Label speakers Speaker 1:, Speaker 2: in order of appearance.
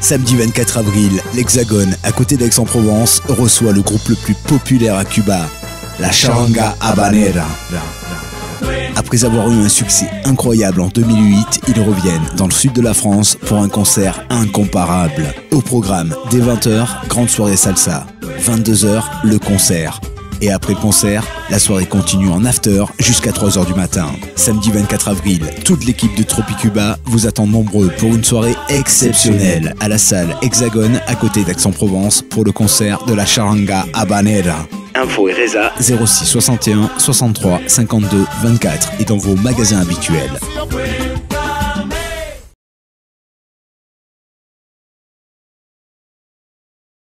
Speaker 1: Samedi 24 avril, l'Hexagone, à côté d'Aix-en-Provence, reçoit le groupe le plus populaire à Cuba, la Charanga Habanera. Après avoir eu un succès incroyable en 2008, ils reviennent dans le sud de la France pour un concert incomparable. Au programme, dès 20h, grande soirée salsa. 22h, le concert. Et après le concert, la soirée continue en after jusqu'à 3h du matin. Samedi 24 avril, toute l'équipe de Tropicuba vous attend nombreux pour une soirée exceptionnelle à la salle Hexagone à côté d'Aix-en-Provence pour le concert de la Charanga Habanera. Info et Reza 06 61 63 52 24 et dans vos magasins habituels.